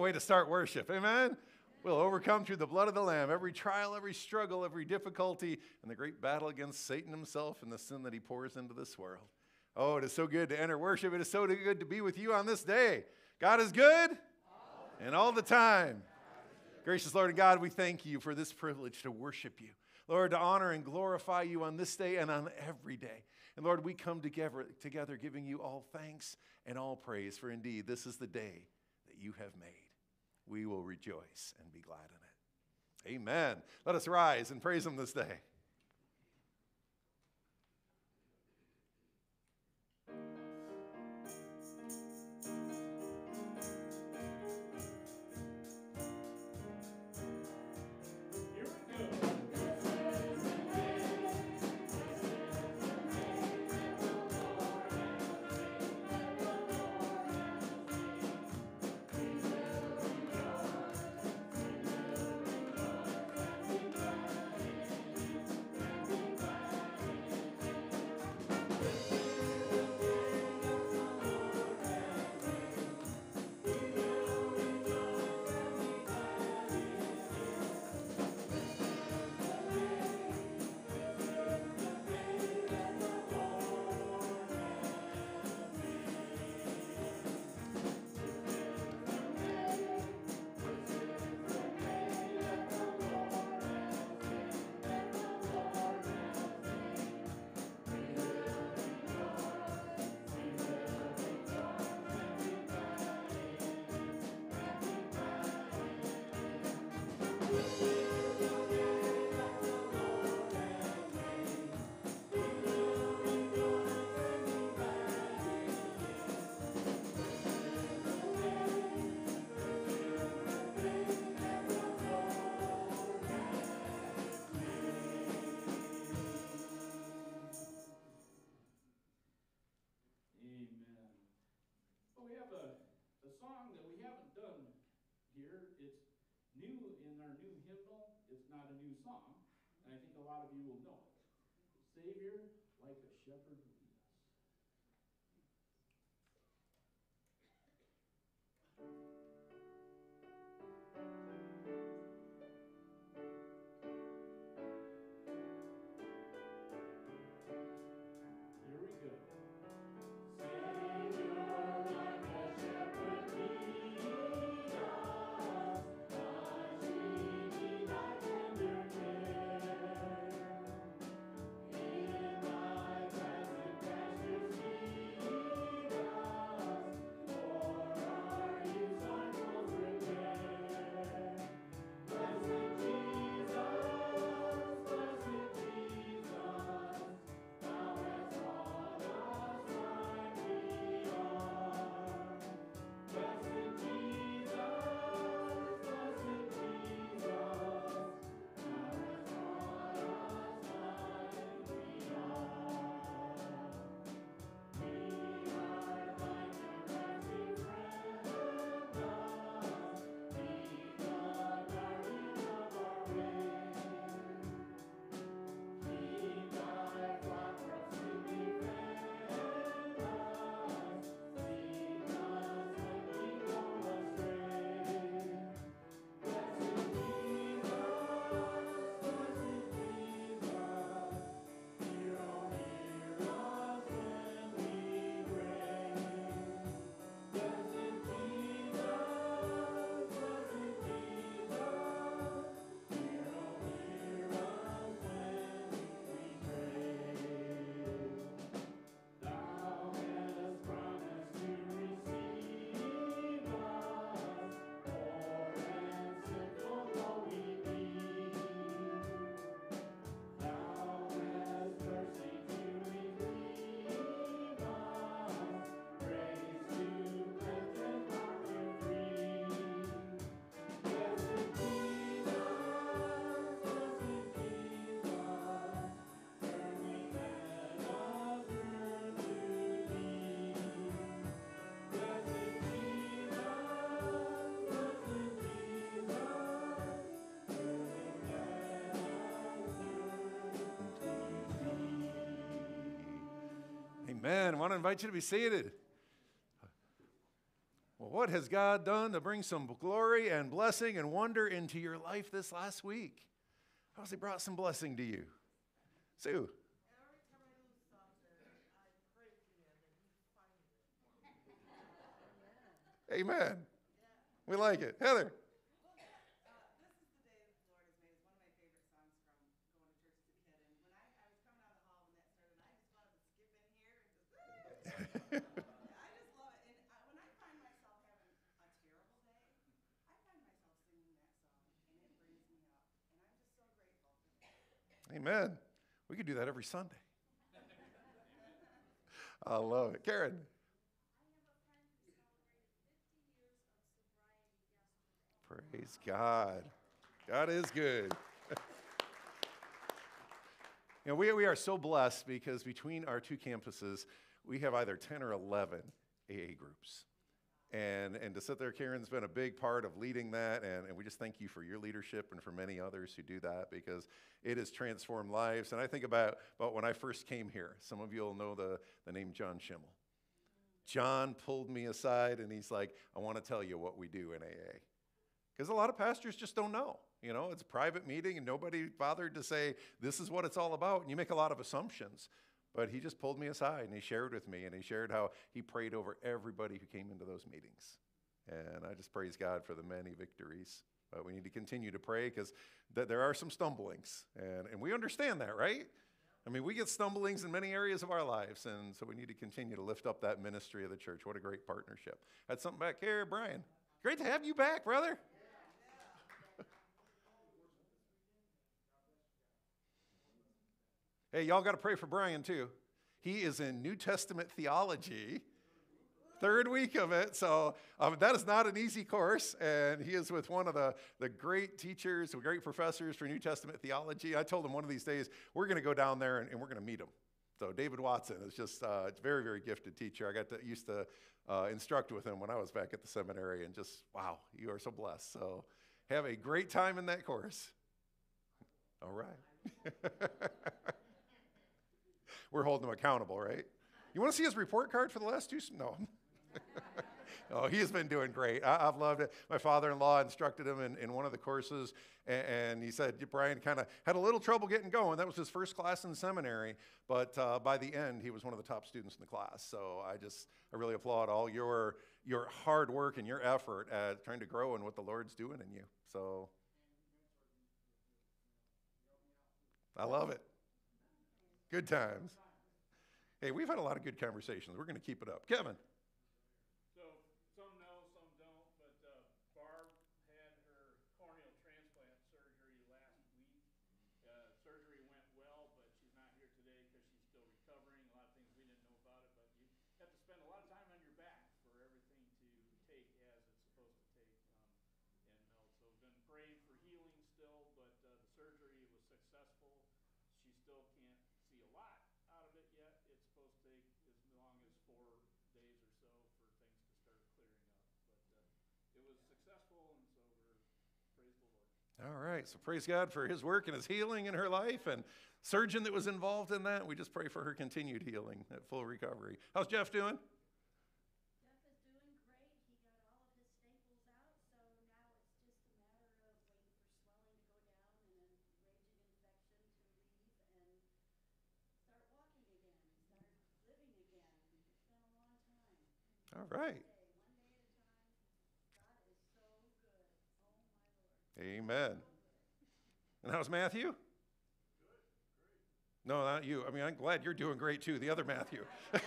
way to start worship. Amen? We'll overcome through the blood of the Lamb every trial, every struggle, every difficulty, and the great battle against Satan himself and the sin that he pours into this world. Oh, it is so good to enter worship. It is so good to be with you on this day. God is good and all the time. Gracious Lord and God, we thank you for this privilege to worship you. Lord, to honor and glorify you on this day and on every day. And Lord, we come together, together giving you all thanks and all praise, for indeed this is the day that you have made. We will rejoice and be glad in it. Amen. Let us rise and praise him this day. Amen. I want to invite you to be seated. Well, what has God done to bring some glory and blessing and wonder into your life this last week? How has He brought some blessing to you? Sue. Amen. We like it. Heather. Amen. We could do that every Sunday. I love it. Karen. Praise God. God is good. you know, we, we are so blessed because between our two campuses, we have either 10 or 11 AA groups. And, and to sit there, Karen's been a big part of leading that. And, and we just thank you for your leadership and for many others who do that because it has transformed lives. And I think about, about when I first came here. Some of you will know the, the name John Schimmel. John pulled me aside and he's like, I want to tell you what we do in AA. Because a lot of pastors just don't know. You know, it's a private meeting and nobody bothered to say, this is what it's all about. And you make a lot of assumptions. But he just pulled me aside and he shared with me and he shared how he prayed over everybody who came into those meetings. And I just praise God for the many victories. But we need to continue to pray because th- there are some stumblings. And, and we understand that, right? I mean, we get stumblings in many areas of our lives. And so we need to continue to lift up that ministry of the church. What a great partnership. Had something back here, Brian. Great to have you back, brother. Hey, y'all got to pray for Brian too. He is in New Testament theology, third week of it. So um, that is not an easy course. And he is with one of the, the great teachers, the great professors for New Testament theology. I told him one of these days, we're going to go down there and, and we're going to meet him. So David Watson is just uh, a very, very gifted teacher. I got to used to uh, instruct with him when I was back at the seminary, and just wow, you are so blessed. So have a great time in that course. All right. we're holding him accountable, right? You want to see his report card for the last two? No. oh, he's been doing great. I, have loved it. My father in law instructed him in, in one of the courses, and, and he said Brian kind of had a little trouble getting going. That was his first class in seminary, but uh, by the end, he was one of the top students in the class. So I just, I really applaud all your, your hard work and your effort at trying to grow in what the Lord's doing in you. So I love it. Good times. Hey, we've had a lot of good conversations. We're going to keep it up. Kevin. So some know, some don't, but uh, Barb had her corneal All right, so praise God for his work and his healing in her life and surgeon that was involved in that. We just pray for her continued healing, that full recovery. How's Jeff doing? Jeff is doing great. He got all of his staples out, so now it's just a matter of waiting for swelling to go down and then raging infection to leave and start walking again, start living again. It's been a long time. All right. Day, one day at a time. God is so good. Oh my Lord. Amen. And how's Matthew? No, not you. I mean, I'm glad you're doing great too. The other Matthew.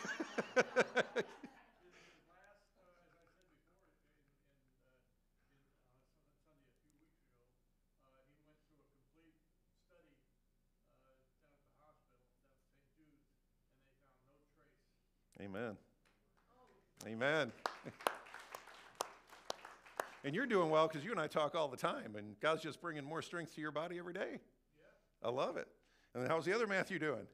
Amen. Amen. And you're doing well because you and I talk all the time, and God's just bringing more strength to your body every day. I love it. And then how's the other Matthew doing?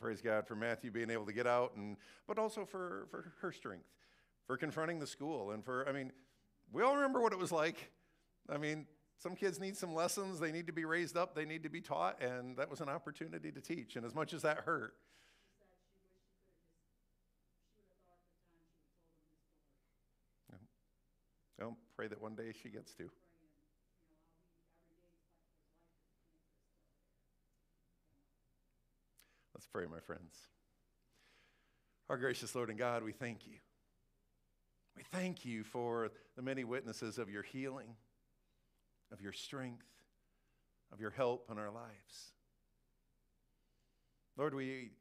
Praise God for Matthew being able to get out, and but also for, for her strength, for confronting the school, and for I mean, we all remember what it was like. I mean, some kids need some lessons. They need to be raised up. They need to be taught, and that was an opportunity to teach. And as much as that hurt, Well, pray that one day she gets to. Let's pray, my friends. Our gracious Lord and God, we thank you. We thank you for the many witnesses of your healing, of your strength, of your help in our lives. Lord, we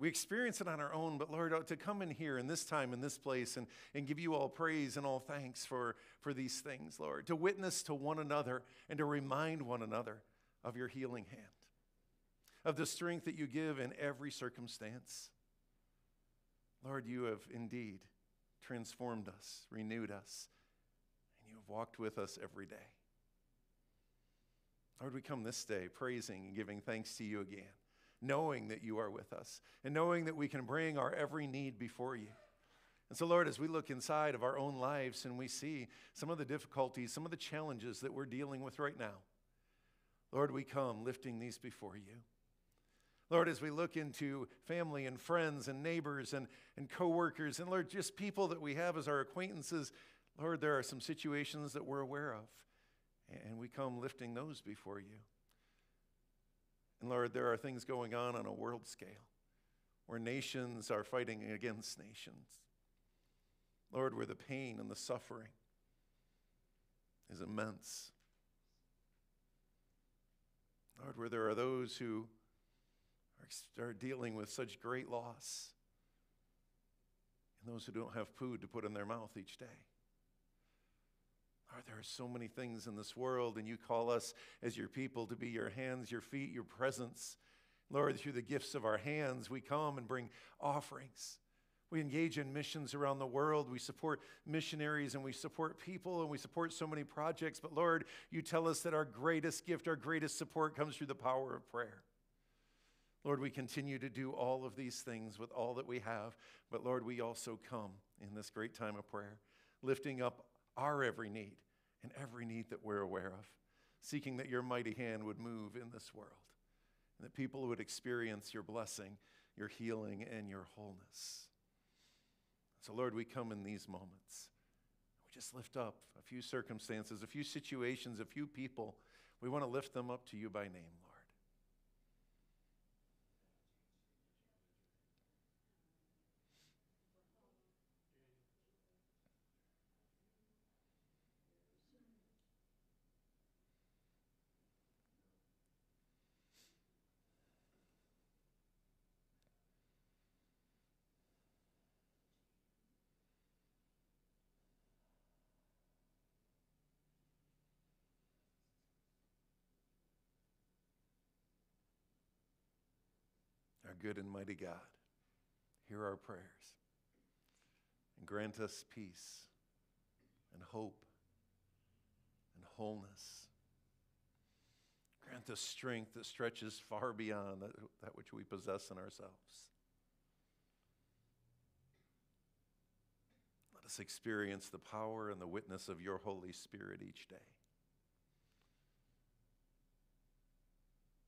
we experience it on our own, but Lord, uh, to come in here in this time, in this place, and, and give you all praise and all thanks for, for these things, Lord, to witness to one another and to remind one another of your healing hand, of the strength that you give in every circumstance. Lord, you have indeed transformed us, renewed us, and you have walked with us every day. Lord, we come this day praising and giving thanks to you again knowing that you are with us and knowing that we can bring our every need before you. And so, Lord, as we look inside of our own lives and we see some of the difficulties, some of the challenges that we're dealing with right now, Lord, we come lifting these before you. Lord, as we look into family and friends and neighbors and, and coworkers, and Lord, just people that we have as our acquaintances, Lord, there are some situations that we're aware of. And we come lifting those before you. And Lord, there are things going on on a world scale where nations are fighting against nations. Lord, where the pain and the suffering is immense. Lord, where there are those who are, dealing with such great loss and those who don't have food to put in their mouth each day. Lord, there are so many things in this world, and you call us as your people to be your hands, your feet, your presence. Lord, through the gifts of our hands, we come and bring offerings. We engage in missions around the world. We support missionaries and we support people and we support so many projects. But Lord, you tell us that our greatest gift, our greatest support comes through the power of prayer. Lord, we continue to do all of these things with all that we have. But Lord, we also come in this great time of prayer, lifting up our every need and every need that we're aware of, seeking that your mighty hand would move in this world and that people would experience your blessing, your healing, and your wholeness. So, Lord, we come in these moments. We just lift up a few circumstances, a few situations, a few people. We want to lift them up to you by name, Lord. Our good and mighty God, hear our prayers and grant us peace and hope and wholeness. Grant us strength that stretches far beyond that, that which we possess in ourselves. Let us experience the power and the witness of your Holy Spirit each day.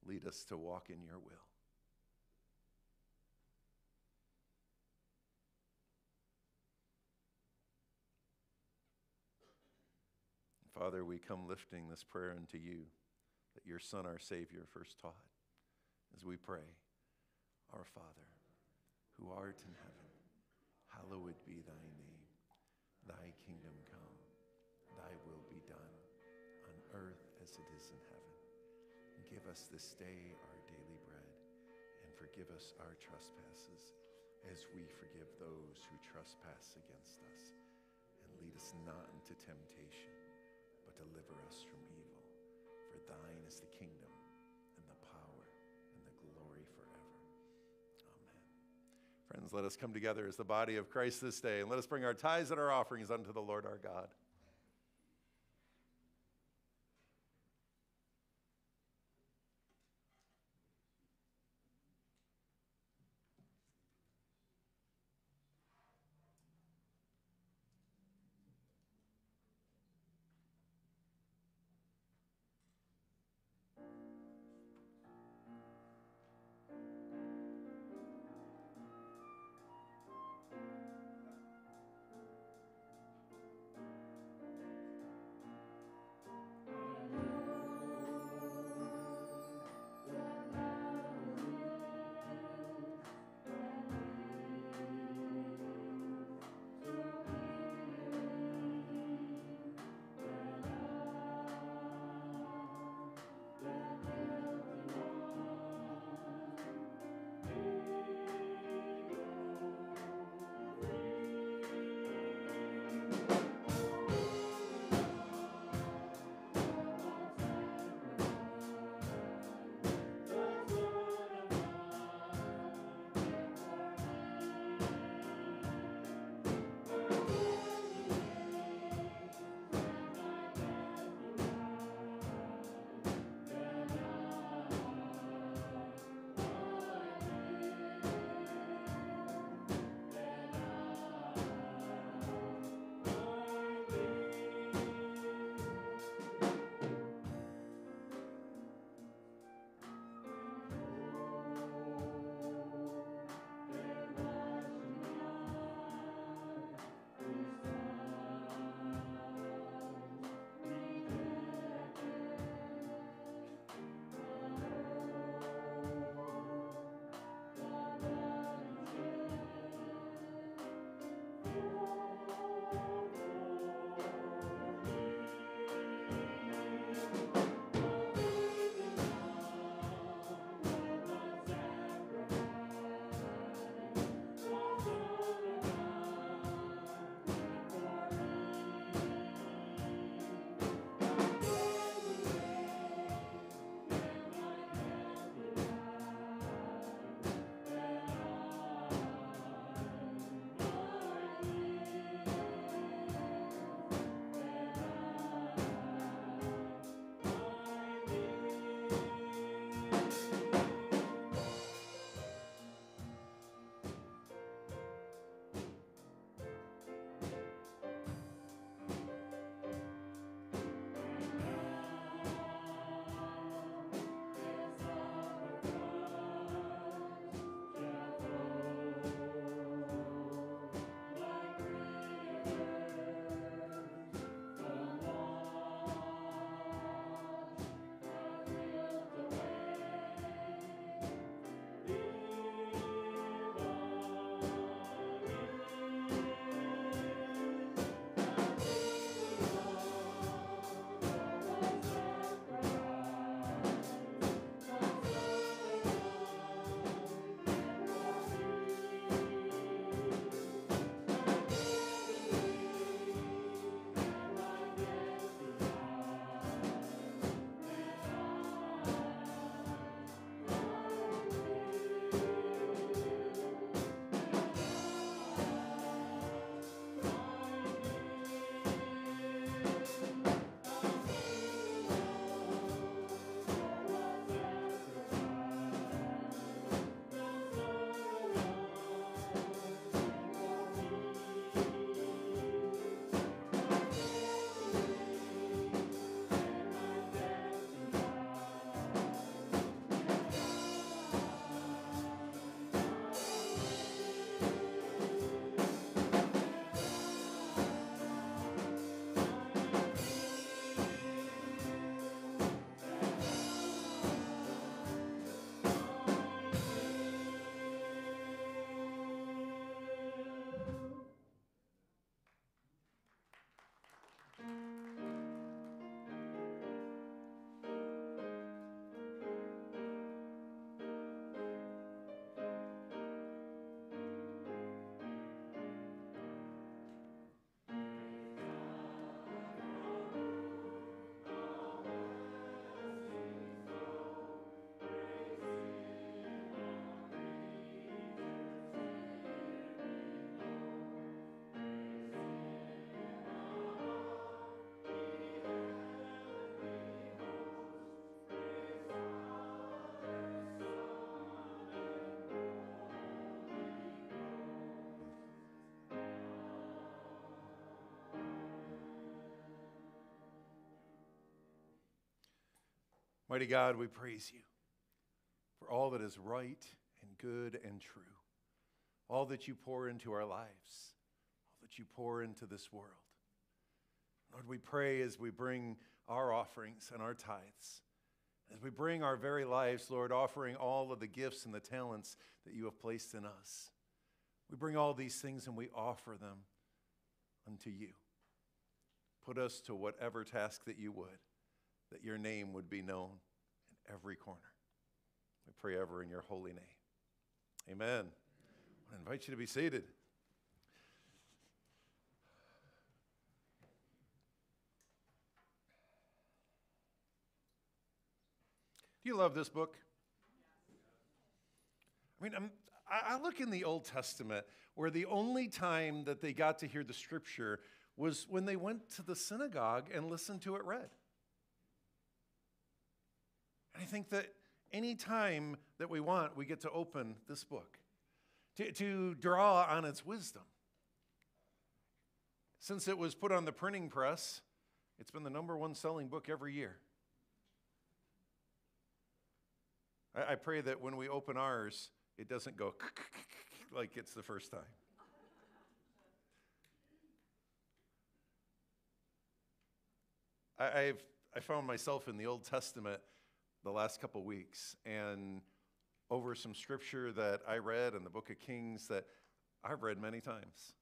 Lead us to walk in your will. Father, we come lifting this prayer unto you that your Son, our Savior, first taught as we pray Our Father, who art in heaven, hallowed be thy name. Thy kingdom come, thy will be done on earth as it is in heaven. Give us this day our daily bread, and forgive us our trespasses as we forgive those who trespass against us. And lead us not into temptation deliver us from evil. For thine is the kingdom and the power and the glory forever. Amen. Friends, let us come together as the body of Christ this day and let us bring our tithes and our offerings unto the Lord our God. Mighty God, we praise you for all that is right and good and true, all that you pour into our lives, all that you pour into this world. Lord, we pray as we bring our offerings and our tithes, as we bring our very lives, Lord, offering all of the gifts and the talents that you have placed in us. We bring all these things and we offer them unto you. Put us to whatever task that you would, that your name would be known in every corner. We pray ever in your holy name. Amen. I invite you to be seated. Do you love this book? I mean, I'm, I look in the Old Testament where the only time that they got to hear the scripture was when they went to the synagogue and listened to it read. And I think that any time that we want, we get to open this book to, to draw on its wisdom. Since it was put on the printing press, it's been the number one selling book every year. I, I pray that when we open ours, it doesn't go like it's the first time. I, have I found myself in the Old Testament the last couple weeks, and over some scripture that I read in the book of Kings that I've read many times.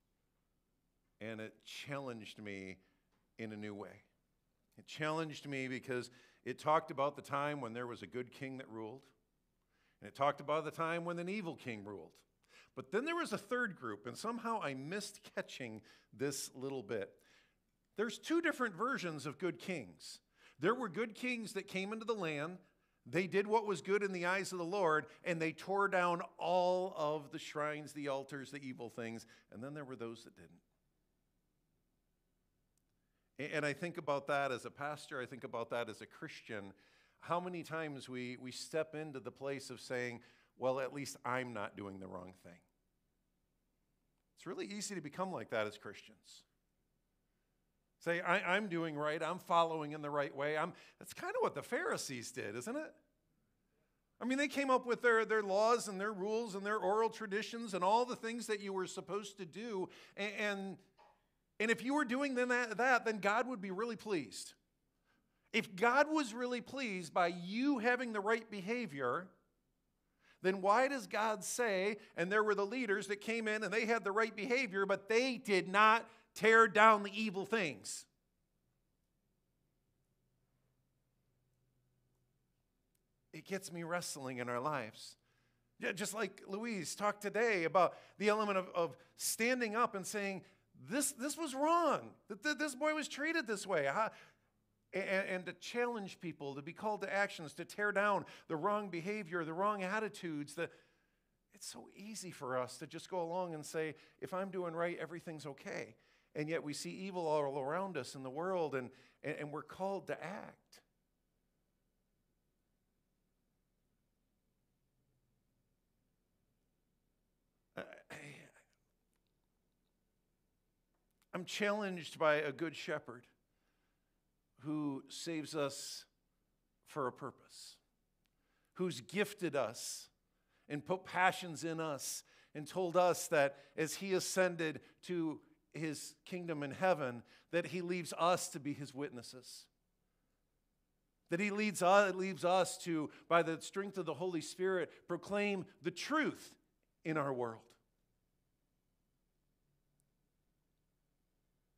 And it challenged me in a new way. It challenged me because it talked about the time when there was a good king that ruled, and it talked about the time when an evil king ruled. But then there was a third group, and somehow I missed catching this little bit. There's two different versions of good kings. There were good kings that came into the land, they did what was good in the eyes of the Lord, and they tore down all of the shrines, the altars, the evil things, and then there were those that didn't. And I think about that as a pastor, I think about that as a Christian. How many times we, we step into the place of saying, well, at least I'm not doing the wrong thing. It's really easy to become like that as Christians. Say, I, am doing right, I'm following in the right way. I'm, that's kind of what the Pharisees did, isn't it? I mean, they came up with their, their laws and their rules and their oral traditions and all the things that you were supposed to do. And, and, and if you were doing that, that, then God would be really pleased. If God was really pleased by you having the right behavior, then why does God say, and there were the leaders that came in and they had the right behavior, but they did not tear down the evil things? It gets me wrestling in our lives. Yeah, just like Louise talked today about the element of, of standing up and saying, this, this was wrong, that this boy was treated this way. And, and, to challenge people, to be called to actions, to tear down the wrong behavior, the wrong attitudes. The, it's so easy for us to just go along and say, if I'm doing right, everything's okay. And yet we see evil all around us in the world, and, and, and we're called to act. I'm challenged by a good shepherd who saves us for a purpose, who's gifted us and put passions in us and told us that as he ascended to his kingdom in heaven, that he leaves us to be his witnesses. That he leads us, leaves us to, by the strength of the Holy Spirit, proclaim the truth in our world.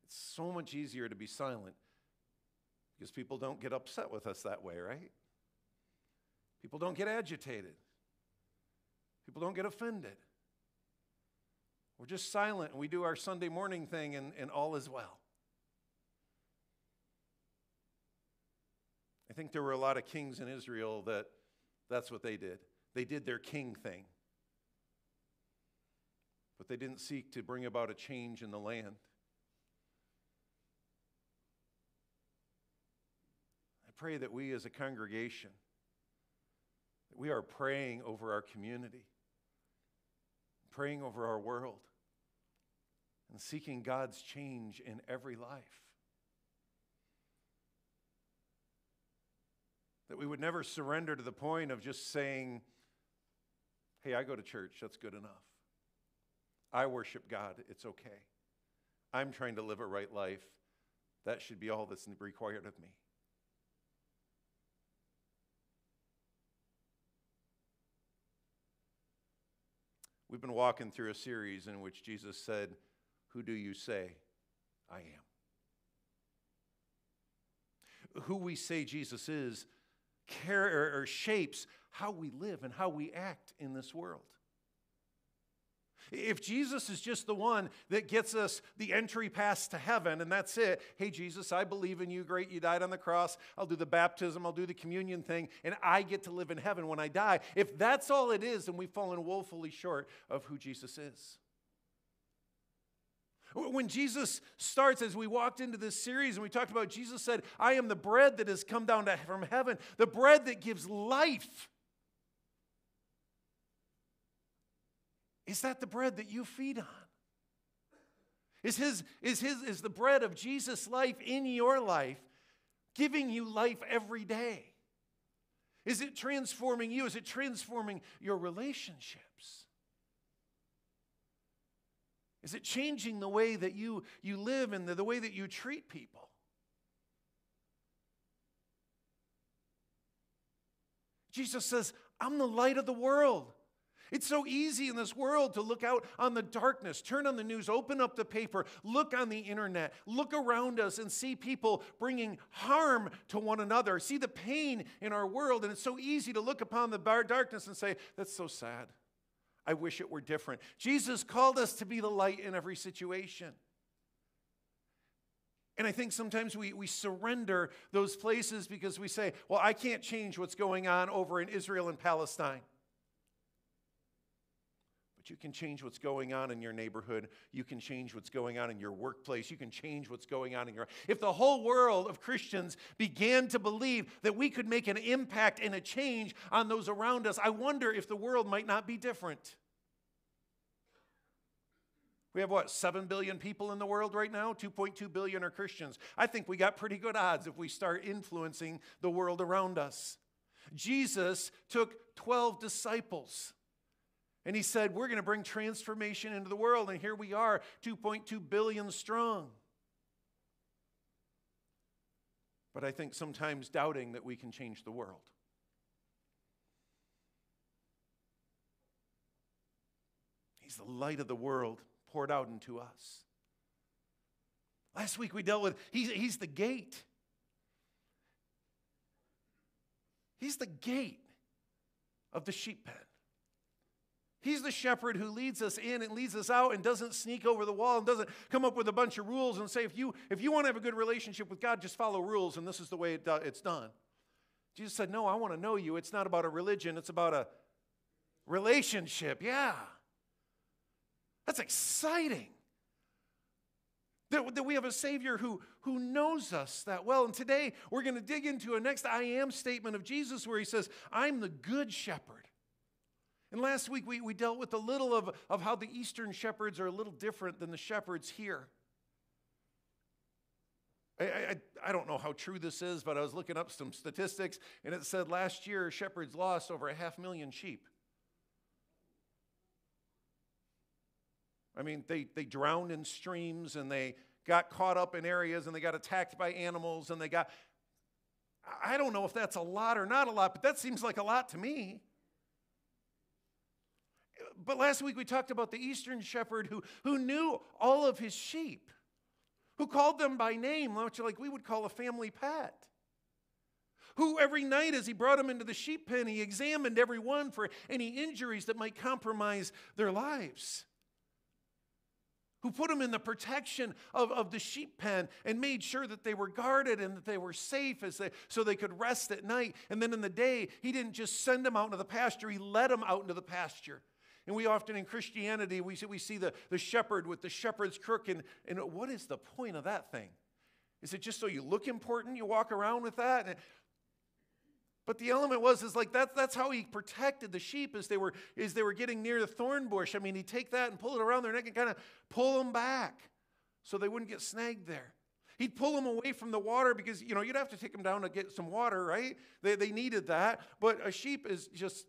It's so much easier to be silent because people don't get upset with us that way, right? People don't get agitated. People don't get offended. We're just silent and we do our Sunday morning thing and, and all is well. I think there were a lot of kings in Israel that that's what they did. They did their king thing. But they didn't seek to bring about a change in the land. I pray that we as a congregation, we are praying over our community, praying over our world, and seeking God's change in every life. That we would never surrender to the point of just saying, hey, I go to church, that's good enough. I worship God, it's okay. I'm trying to live a right life. That should be all that's required of me. We've been walking through a series in which Jesus said, Who do you say I am? Who we say Jesus is care, or shapes how we live and how we act in this world. If Jesus is just the one that gets us the entry pass to heaven and that's it, hey, Jesus, I believe in you. Great, you died on the cross. I'll do the baptism, I'll do the communion thing, and I get to live in heaven when I die. If that's all it is, then we've fallen woefully short of who Jesus is. When Jesus starts, as we walked into this series and we talked about, Jesus said, I am the bread that has come down from heaven, the bread that gives life. Is that the bread that you feed on? Is, his, is, his, is the bread of Jesus' life in your life giving you life every day? Is it transforming you? Is it transforming your relationships? Is it changing the way that you, you live and the, the way that you treat people? Jesus says, I'm the light of the world. It's so easy in this world to look out on the darkness, turn on the news, open up the paper, look on the internet, look around us and see people bringing harm to one another, see the pain in our world. And it's so easy to look upon the darkness and say, That's so sad. I wish it were different. Jesus called us to be the light in every situation. And I think sometimes we, we surrender those places because we say, well, I can't change what's going on over in Israel and Palestine. But you can change what's going on in your neighborhood. You can change what's going on in your workplace. You can change what's going on in your. If the whole world of Christians began to believe that we could make an impact and a change on those around us, I wonder if the world might not be different. We have what, 7 billion people in the world right now? 2.2 billion are Christians. I think we got pretty good odds if we start influencing the world around us. Jesus took 12 disciples and he said, We're going to bring transformation into the world. And here we are, 2.2 billion strong. But I think sometimes doubting that we can change the world. He's the light of the world poured out into us. Last week we dealt with, he's, he's the gate. He's the gate of the sheep pen. He's the shepherd who leads us in and leads us out and doesn't sneak over the wall and doesn't come up with a bunch of rules and say, if you, if you want to have a good relationship with God, just follow rules and this is the way it, it's done. Jesus said, No, I want to know you. It's not about a religion, it's about a relationship. Yeah. That's exciting. That, that we have a Savior who, who knows us that well. And today we're going to dig into a next I am statement of Jesus where he says, I'm the good shepherd. And last week we, we dealt with a little of, of how the Eastern shepherds are a little different than the shepherds here. I, I, I, don't know how true this is, but I was looking up some statistics, and it said last year shepherds lost over a half million sheep. I mean, they, they drowned in streams and they got caught up in areas and they got attacked by animals and they got. I don't know if that's a lot or not a lot, but that seems like a lot to me but last week we talked about the Eastern shepherd who, who knew all of his sheep, who called them by name, much like we would call a family pet. Who every night, as he brought them into the sheep pen, he examined every one for any injuries that might compromise their lives who put them in the protection of, of the sheep pen and made sure that they were guarded and that they were safe as they, so they could rest at night. And then in the day, he didn't just send them out into the pasture, he led them out into the pasture. And we often in Christianity, we see, we see the, the shepherd with the shepherd's crook. And, and what is the point of that thing? Is it just so you look important? You walk around with that? And, but the element was is like that's that's how he protected the sheep as they were as they were getting near the thorn bush. I mean, he'd take that and pull it around their neck and kind of pull them back so they wouldn't get snagged there. He'd pull them away from the water because, you know, you'd have to take them down to get some water, right? They, they needed that. But a sheep is just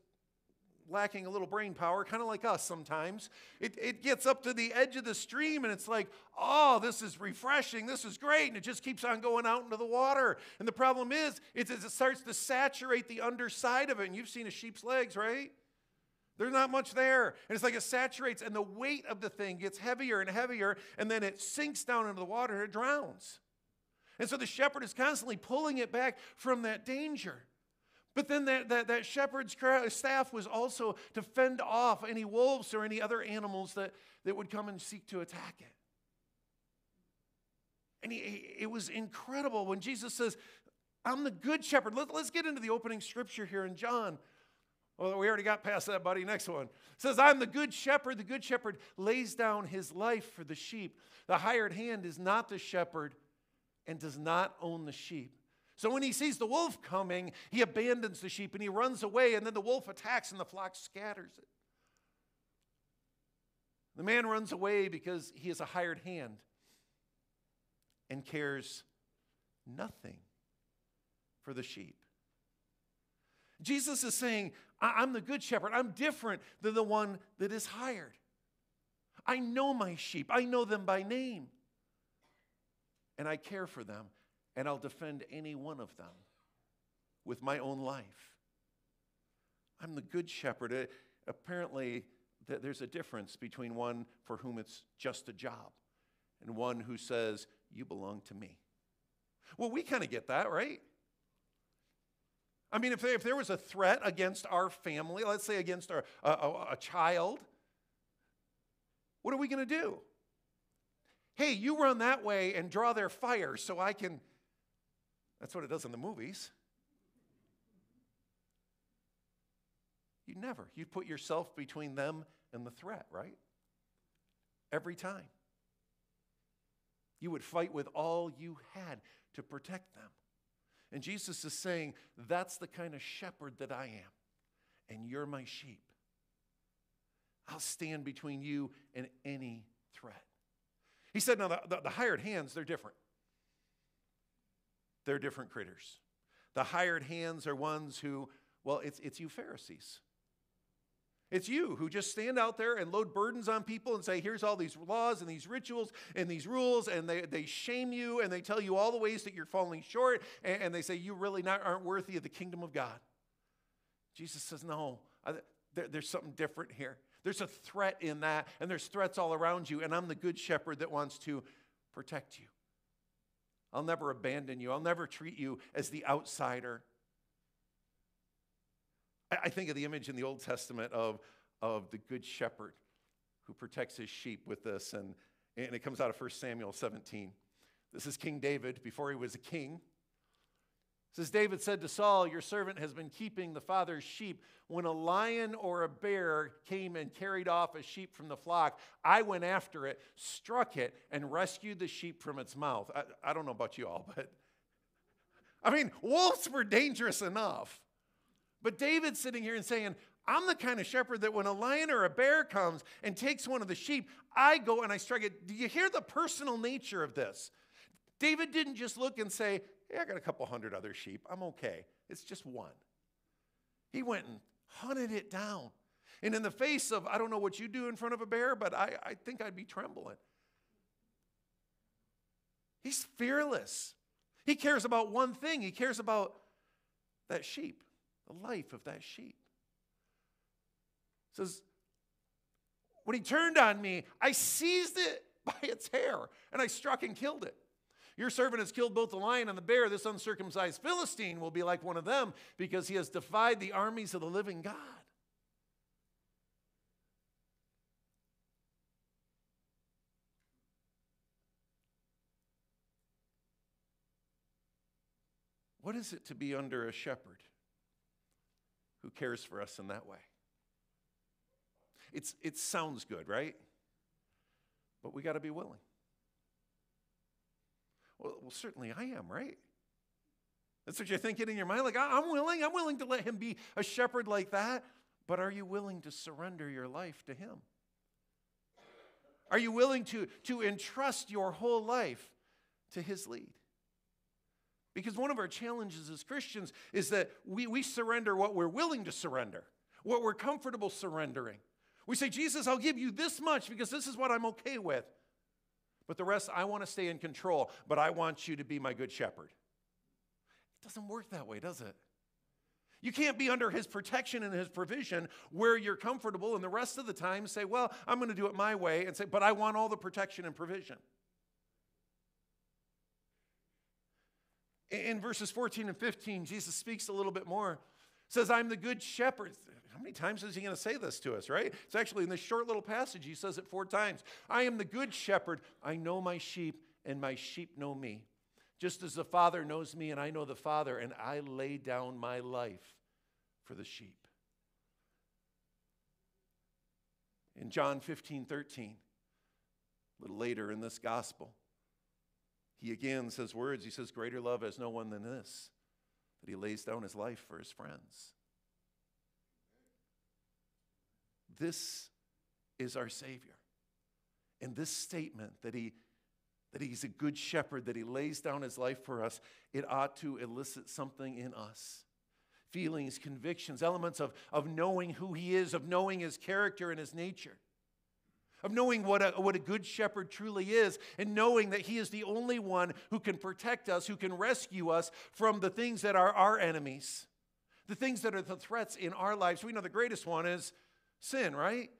lacking a little brain power, kind of like us sometimes. It, it gets up to the edge of the stream and it's like, oh, this is refreshing, this is great, and it just keeps on going out into the water. And the problem is, it's, it starts to saturate the underside of it. And you've seen a sheep's legs, right? There's not much there. And it's like it saturates, and the weight of the thing gets heavier and heavier, and then it sinks down into the water and it drowns. And so the shepherd is constantly pulling it back from that danger. But then that, that, that shepherd's staff was also to fend off any wolves or any other animals that, that would come and seek to attack it. And he, it was incredible when Jesus says, I'm the good shepherd. Let, us get into the opening scripture here in John. Well, we already got past that, buddy. Next one. It says, I'm the good shepherd. The good shepherd lays down his life for the sheep. The hired hand is not the shepherd and does not own the sheep. So when he sees the wolf coming, he abandons the sheep and he runs away, and then the wolf attacks and the flock scatters it. The man runs away because he is a hired hand and cares nothing for the sheep. Jesus is saying, I'm the good shepherd. I'm different than the one that is hired. I know my sheep, I know them by name, and I care for them and I'll defend any one of them with my own life. I'm the good shepherd. Uh, apparently, there's a difference between one for whom it's just a job and one who says, You belong to me. Well, we kind of get that, right? I mean, if, if there was a threat against our family, let's say against our, a, a, a child, what are we going to do? Hey, you run that way and draw their fire so I can that's what it does in the movies. You never. You put yourself between them and the threat, right? Every time. You would fight with all you had to protect them. And Jesus is saying, That's the kind of shepherd that I am, and you're my sheep. I'll stand between you and any threat. He said, Now, the, the, the hired hands, they're different they're different critters. The hired hands are ones who, well, it's, it's you Pharisees. It's you who just stand out there and load burdens on people and say, here's all these laws and these rituals and these rules, and they, they shame you and they tell you all the ways that you're falling short, and, and they say, you really not, aren't worthy of the kingdom of God. Jesus says, no, I, there, there's something different here. There's a threat in that, and there's threats all around you, and I'm the good shepherd that wants to protect you. I'll never abandon you. I'll never treat you as the outsider. I, think of the image in the Old Testament of, of the good shepherd who protects his sheep with this, and, and it comes out of 1 Samuel 17. This is King David before he was a king. Says David said to Saul, Your servant has been keeping the father's sheep. When a lion or a bear came and carried off a sheep from the flock, I went after it, struck it, and rescued the sheep from its mouth. I, I don't know about you all, but I mean, wolves were dangerous enough. But David's sitting here and saying, I'm the kind of shepherd that when a lion or a bear comes and takes one of the sheep, I go and I strike it. Do you hear the personal nature of this? David didn't just look and say, Hey, I got a couple hundred other sheep. I'm okay. It's just one. He went and hunted it down. And in the face of, I don't know what you do in front of a bear, but I, I think I'd be trembling. He's fearless. He cares about one thing. He cares about that sheep, the life of that sheep. says, when he turned on me, I seized it by its hair and I struck and killed it. Your servant has killed both the lion and the bear. This uncircumcised Philistine will be like one of them because he has defied the armies of the living God. What is it to be under a shepherd who cares for us in that way? It's, it sounds good, right? But we got to be willing. Well, well, certainly I am, right? That's what you're thinking in your mind. Like, I'm willing. I'm willing to let him be a shepherd like that. But are you willing to surrender your life to him? Are you willing to, to entrust your whole life to his lead. Because one of our challenges as Christians is that we, we surrender what we're willing to surrender, what we're comfortable surrendering. We say, Jesus, I'll give you this much because this is what I'm okay with. But the rest, I want to stay in control, but I want you to be my good shepherd. It doesn't work that way, does it? You can't be under his protection and his provision where you're comfortable and the rest of the time say, Well, I'm going to do it my way and say, But I want all the protection and provision. In verses 14 and 15, Jesus speaks a little bit more. Says, I'm the good shepherd. How many times is he going to say this to us, right? It's actually in this short little passage, he says it four times. I am the good shepherd. I know my sheep, and my sheep know me. Just as the Father knows me, and I know the Father, and I lay down my life for the sheep. In John 15, 13, a little later in this gospel, he again says words. He says, Greater love has no one than this, that he lays down his life for his friends. This is our Savior. And this statement that he that he's a good shepherd, that he lays down his life for us, it ought to elicit something in us feelings, convictions, elements of, of knowing who he is, of knowing his character and his nature of knowing what a, what a good shepherd truly is, and knowing that he is the only one who can protect us, who can rescue us from the things that are our enemies, the things that are the threats in our lives. We know the greatest one is sin, right?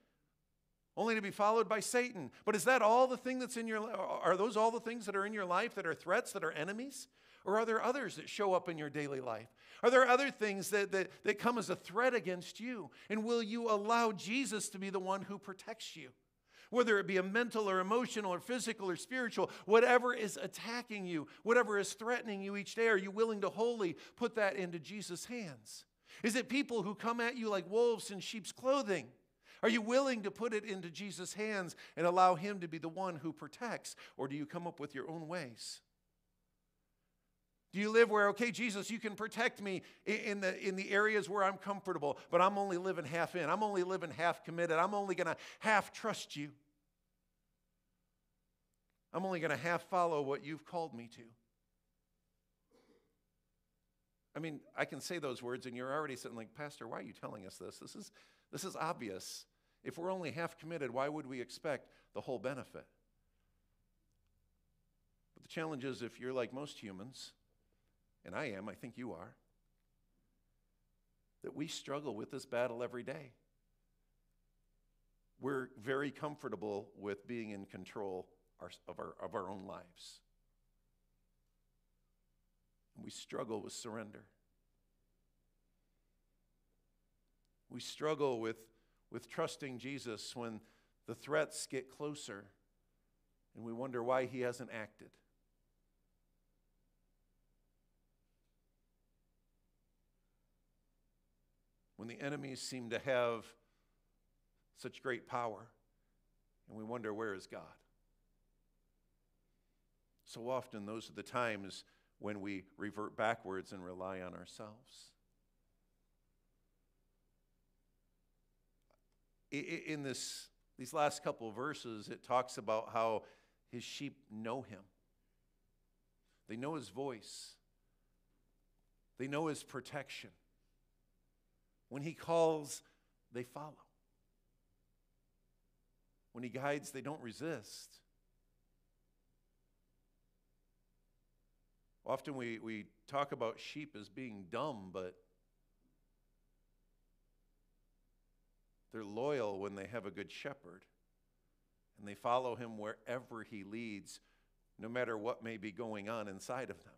Only to be followed by Satan. But is that all the thing that's in your are those all the things that are in your life that are threats, that are enemies? Or are there others that show up in your daily life? Are there other things that, that, that come as a threat against you? And will you allow Jesus to be the one who protects you? Whether it be a mental or emotional or physical or spiritual, whatever is attacking you, whatever is threatening you each day, are you willing to wholly put that into Jesus' hands? Is it people who come at you like wolves in sheep's clothing? Are you willing to put it into Jesus' hands and allow Him to be the one who protects? Or do you come up with your own ways? Do you live where, okay, Jesus, you can protect me in the, in the areas where I'm comfortable, but I'm only living half in. I'm only living half committed. I'm only going to half trust you. I'm only going to half follow what you've called me to. I mean, I can say those words and you're already sitting like, Pastor, why are you telling us this? This is, this is obvious. If we're only half committed, why would we expect the whole benefit? But the challenge is if you're like most humans, and I am, I think you are, that we struggle with this battle every day. We're very comfortable with being in control our, of, our, of our own lives. And we struggle with surrender. We struggle with, with trusting Jesus when the threats get closer and we wonder why he hasn't acted. When the enemies seem to have such great power and we wonder where is God? So often, those are the times when we revert backwards and rely on ourselves. In this, these last couple of verses, it talks about how his sheep know him. They know his voice. They know his protection. When he calls, they follow. When he guides, they don't resist. Often we, we talk about sheep as being dumb, but they're loyal when they have a good shepherd. And they follow him wherever he leads, no matter what may be going on inside of them.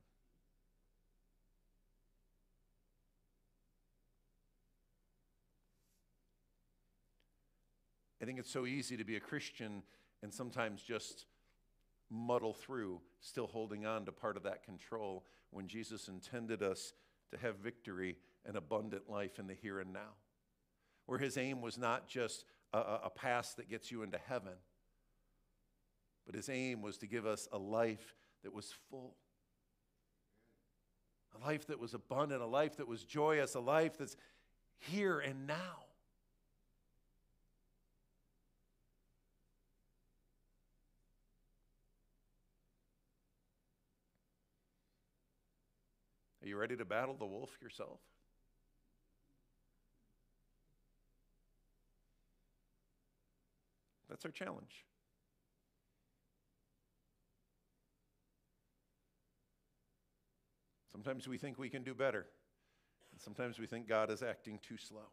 I think it's so easy to be a Christian and sometimes just muddle through, still holding on to part of that control when Jesus intended us to have victory and abundant life in the here and now. Where his aim was not just a, a pass that gets you into heaven, but his aim was to give us a life that was full. A life that was abundant, a life that was joyous, a life that's here and now. Are you ready to battle the wolf yourself? That's our challenge. Sometimes we think we can do better, and sometimes we think God is acting too slow.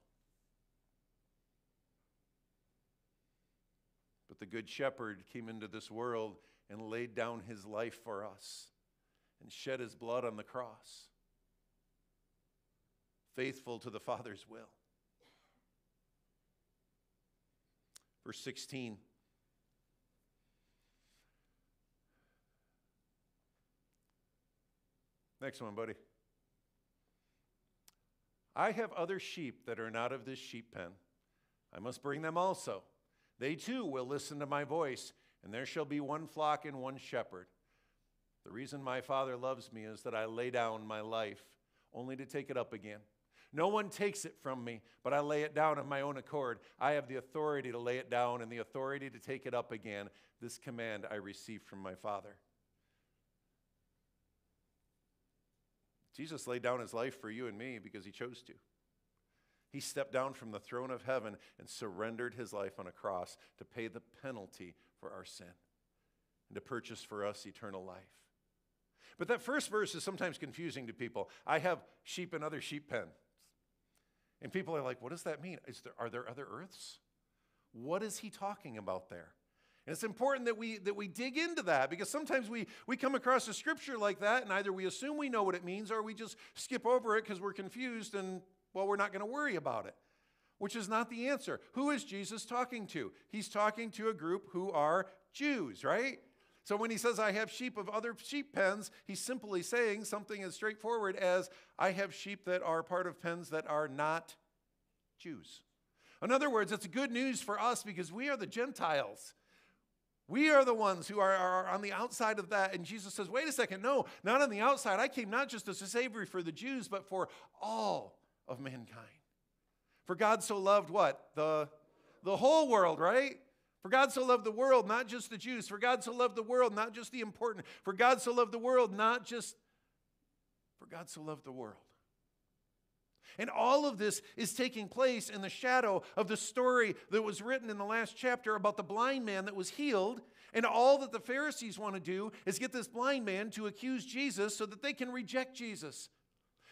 But the Good Shepherd came into this world and laid down his life for us and shed his blood on the cross, faithful to the Father's will. Verse 16. Next one, buddy. I have other sheep that are not of this sheep pen. I must bring them also. They too will listen to my voice, and there shall be one flock and one shepherd. The reason my Father loves me is that I lay down my life only to take it up again. No one takes it from me, but I lay it down of my own accord. I have the authority to lay it down and the authority to take it up again. This command I received from my Father. Jesus laid down his life for you and me because he chose to. He stepped down from the throne of heaven and surrendered his life on a cross to pay the penalty for our sin and to purchase for us eternal life. But that first verse is sometimes confusing to people. I have sheep in other sheep pens. And people are like, what does that mean? Is there, are there other earths? What is he talking about there? And it's important that we, that we dig into that because sometimes we, we come across a scripture like that and either we assume we know what it means or we just skip over it because we're confused and, well, we're not going to worry about it, which is not the answer. Who is Jesus talking to? He's talking to a group who are Jews, right? So when he says, I have sheep of other sheep pens, he's simply saying something as straightforward as, I have sheep that are part of pens that are not Jews. In other words, it's good news for us because we are the Gentiles. We are the ones who are, are, on the outside of that. And Jesus says, wait a second, no, not on the outside. I came not just as a savior for the Jews, but for all of mankind. For God so loved what? The, the whole world, right? For God so loved the world, not just the Jews. For God so loved the world, not just the important. For God so loved the world, not just. For God so loved the world. And all of this is taking place in the shadow of the story that was written in the last chapter about the blind man that was healed. And all that the Pharisees want to do is get this blind man to accuse Jesus so that they can reject Jesus.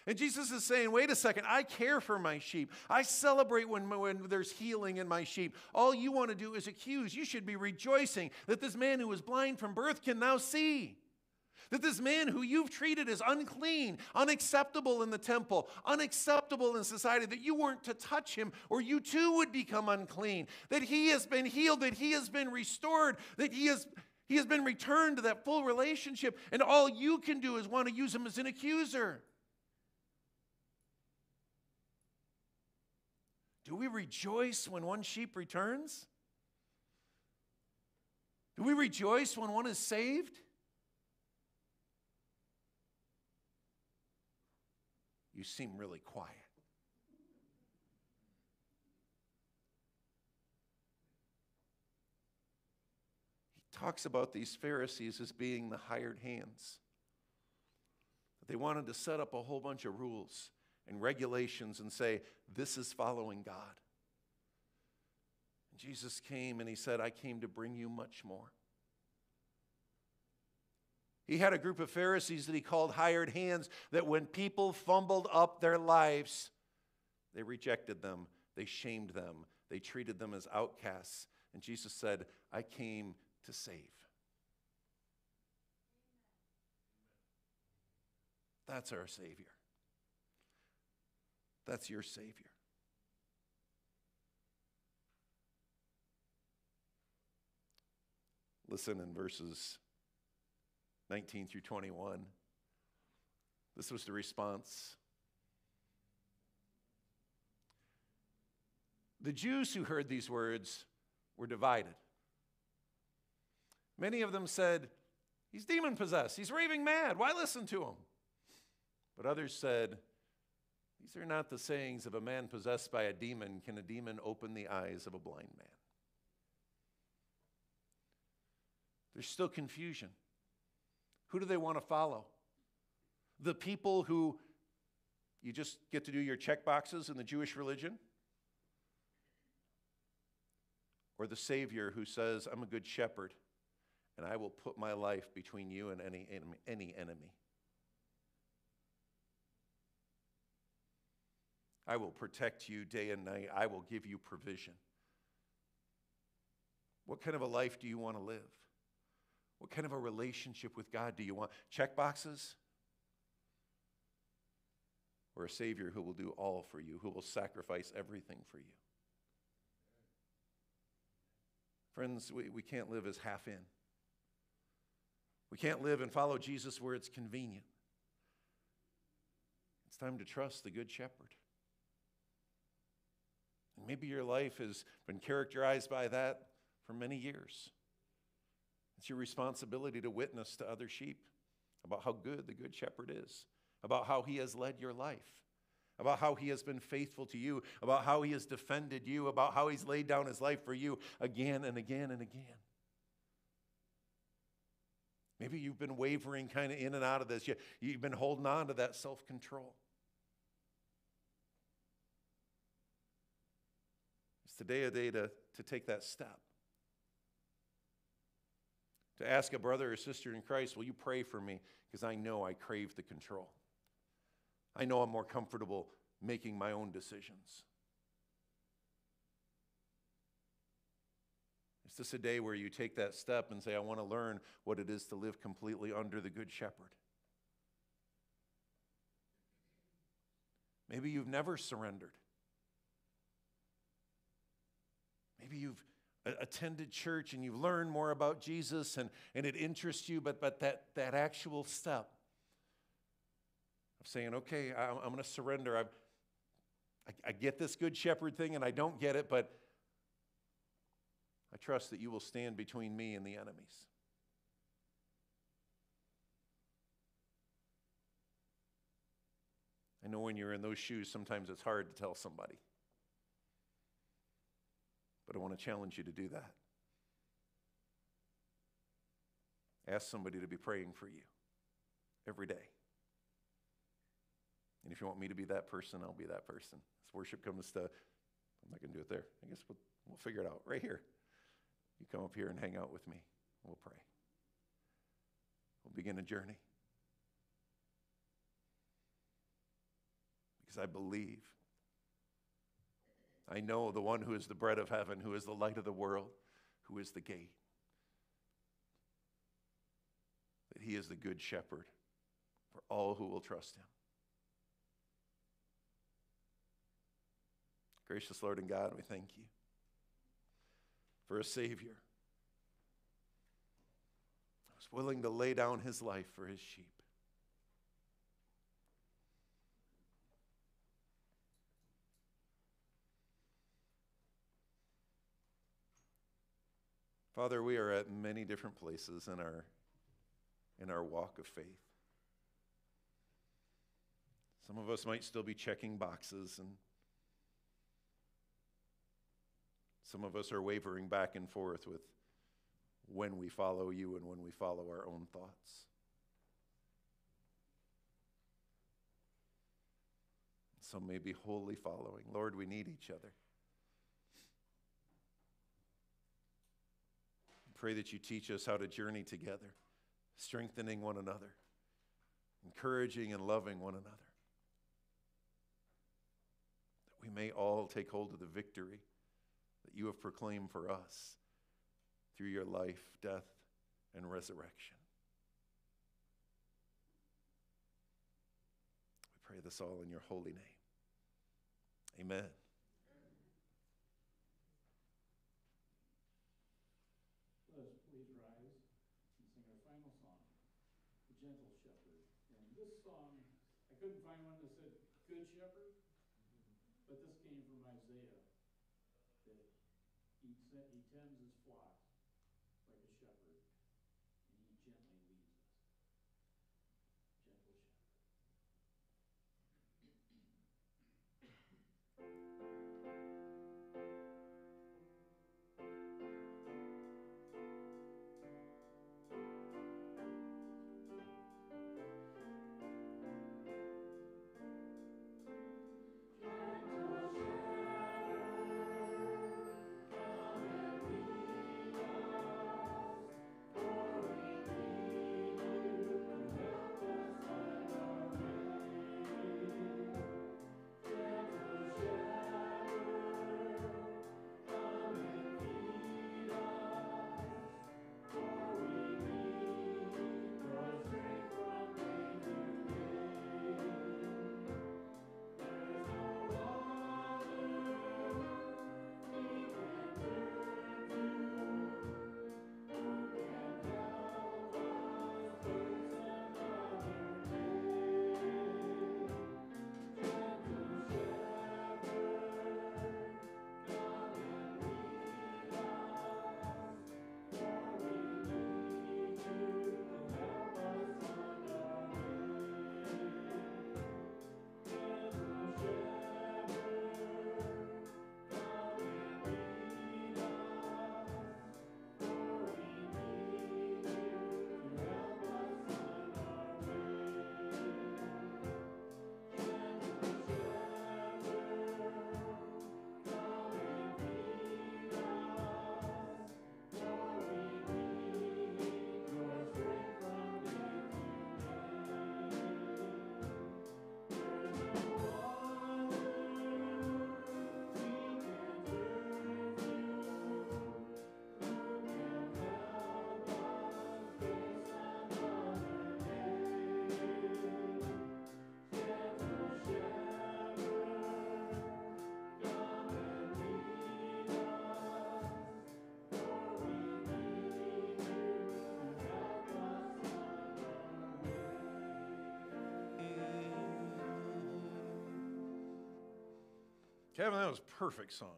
And Jesus is saying, wait a second, I care for my sheep. I celebrate when, when there's healing in my sheep. All you want to do is accuse. You should be rejoicing that this man who was blind from birth can now see. That this man who you've treated as unclean, unacceptable in the temple, unacceptable in society, that you weren't to touch him or you too would become unclean. That he has been healed, that he has been restored, that he has, he has been returned to that full relationship. And all you can do is want to use him as an accuser. Do we rejoice when one sheep returns? Do we rejoice when one is saved? You seem really quiet. He talks about these Pharisees as being the hired hands. They wanted to set up a whole bunch of rules and regulations and say, this is following God. And Jesus came and he said, I came to bring you much more. He had a group of Pharisees that he called hired hands that when people fumbled up their lives, they rejected them, they shamed them, they treated them as outcasts. And Jesus said, I came to save. That's our Savior. That's your Savior. Listen in verses 19 through 21. This was the response. The Jews who heard these words were divided. Many of them said, He's demon possessed. He's raving mad. Why listen to him? But others said, These are not the sayings of a man possessed by a demon. Can a demon open the eyes of a blind man? There's still confusion. Who do they want to follow? The people who you just get to do your check boxes in the Jewish religion? Or the Savior who says, I'm a good shepherd and I will put my life between you and any enemy. Any enemy. I will protect you day and night. I will give you provision. What kind of a life do you want to live? What kind of a relationship with God do you want? Check boxes? Or a Savior who will do all for you, who will sacrifice everything for you? Friends, we, we can't live as half in. We can't live and follow Jesus where it's convenient. It's time to trust the Good Shepherd. Maybe your life has been characterized by that for many years. It's your responsibility to witness to other sheep about how good the Good Shepherd is, about how he has led your life, about how he has been faithful to you, about how he has defended you, about how he's laid down his life for you again and again and again. Maybe you've been wavering kind of in and out of this. You, you've been holding on to that self control. Today a day to, to take that step? To ask a brother or sister in Christ, will you pray for me? Because I know I crave the control. I know I'm more comfortable making my own decisions. Is this a day where you take that step and say, I want to learn what it is to live completely under the Good Shepherd? Maybe you've never surrendered. Maybe you've uh, attended church and you've learned more about Jesus and, and it interests you, but, but that, that actual step of saying, okay, I, I'm, going to surrender. I, I get this good shepherd thing and I don't get it, but I trust that you will stand between me and the enemies. I know when you're in those shoes, sometimes it's hard to tell somebody. But I want to challenge you to do that. Ask somebody to be praying for you every day. And if you want me to be that person, I'll be that person. As worship comes to, I'm not going to do it there. I guess we'll, we'll figure it out right here. You come up here and hang out with me. We'll pray. We'll begin a journey. Because I believe. I know the one who is the bread of heaven, who is the light of the world, who is the gate. That he is the good shepherd for all who will trust him. Gracious Lord and God, we thank you for a Savior who's willing to lay down his life for his sheep. Father, we are at many different places in our, in our walk of faith. Some of us might still be checking boxes and Some of us are wavering back and forth with when we follow you and when we follow our own thoughts. Some may be wholly following. Lord, we need each other. Pray that you teach us how to journey together, strengthening one another, encouraging and loving one another. That we may all take hold of the victory that you have proclaimed for us through your life, death, and resurrection. We pray this all in your holy name. Amen. Kevin, that was perfect song.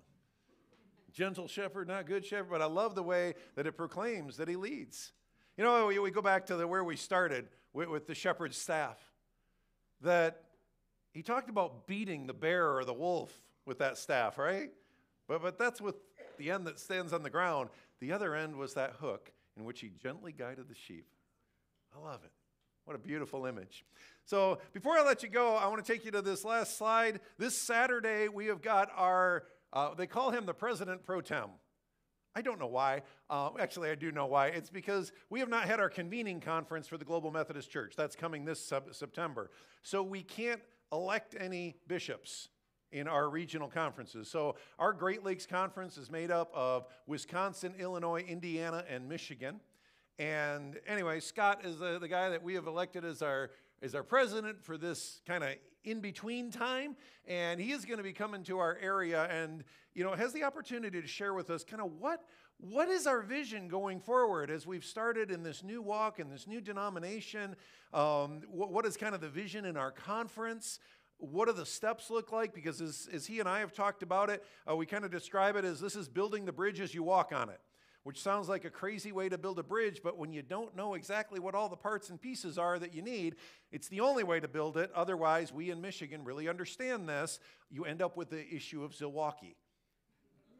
Gentle shepherd, not good shepherd, but I love the way that it proclaims that he leads. You know, we, we go back to the, where we started with, with the shepherd's staff, that he talked about beating the bear or the wolf with that staff, right? But, but that's with the end that stands on the ground. The other end was that hook in which he gently guided the sheep. I love it. What a beautiful image. So, before I let you go, I want to take you to this last slide. This Saturday, we have got our, uh, they call him the President Pro Tem. I don't know why. Uh, actually, I do know why. It's because we have not had our convening conference for the Global Methodist Church. That's coming this sub- September. So, we can't elect any bishops in our regional conferences. So, our Great Lakes Conference is made up of Wisconsin, Illinois, Indiana, and Michigan. And anyway, Scott is the, the guy that we have elected as our, as our president for this kind of in between time. And he is going to be coming to our area and, you know, has the opportunity to share with us kind of what, what is our vision going forward as we've started in this new walk and this new denomination? Um, what, what is kind of the vision in our conference? What do the steps look like? Because as, as he and I have talked about it, uh, we kind of describe it as this is building the bridge as you walk on it which sounds like a crazy way to build a bridge, but when you don't know exactly what all the parts and pieces are that you need, it's the only way to build it. Otherwise, we in Michigan really understand this. You end up with the issue of Zilwaukee.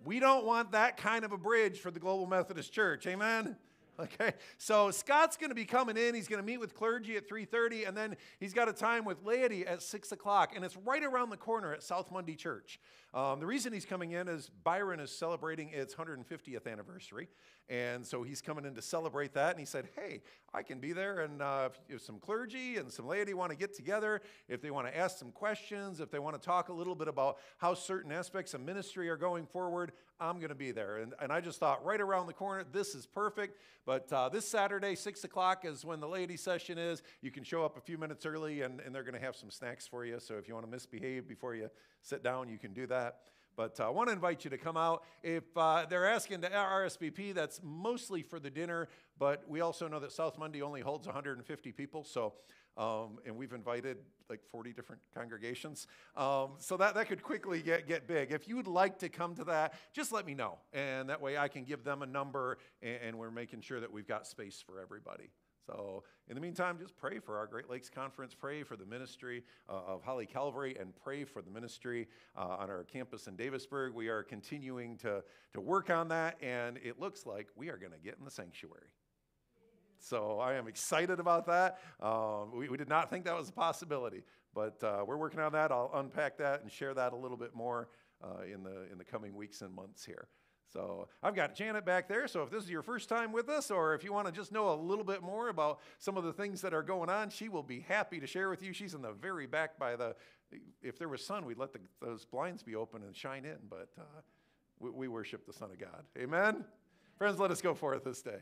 We don't want that kind of a bridge for the Global Methodist Church. Amen? Okay, so Scott's going to be coming in. He's going to meet with clergy at 3:30, and then he's got a time with laity at six o'clock, and it's right around the corner at South Monday Church. Um, the reason he's coming in is Byron is celebrating its 150th anniversary, and so he's coming in to celebrate that. And he said, "Hey, I can be there, and uh, if, some clergy and some laity want to get together, if they want to ask some questions, if they want to talk a little bit about how certain aspects of ministry are going forward, I'm going to be there." And, and I just thought, right around the corner, this is perfect. But uh, this Saturday, six o'clock is when the laity session is. You can show up a few minutes early, and, and they're going to have some snacks for you. So if you want to misbehave before you sit down, you can do that. But uh, I want to invite you to come out. If uh, they're asking to RSVP, that's mostly for the dinner, but we also know that South Monday only holds 150 people, so um, and we've invited like 40 different congregations. Um, so that, that could quickly get, get big. If you would like to come to that, just let me know. And that way I can give them a number and, and we're making sure that we've got space for everybody. So, in the meantime, just pray for our Great Lakes Conference, pray for the ministry uh, of Holly Calvary, and pray for the ministry uh, on our campus in Davisburg. We are continuing to, to work on that, and it looks like we are going to get in the sanctuary. So, I am excited about that. Uh, we, we, did not think that was a possibility, but uh, we're working on that. I'll unpack that and share that a little bit more uh, in, the, in the coming weeks and months here. So I've got Janet back there. So if this is your first time with us, or if you want to just know a little bit more about some of the things that are going on, she will be happy to share with you. She's in the very back by the. If there was sun, we'd let the, those blinds be open and shine in. But uh, we, we worship the Son of God. Amen. Friends, let us go forth this day.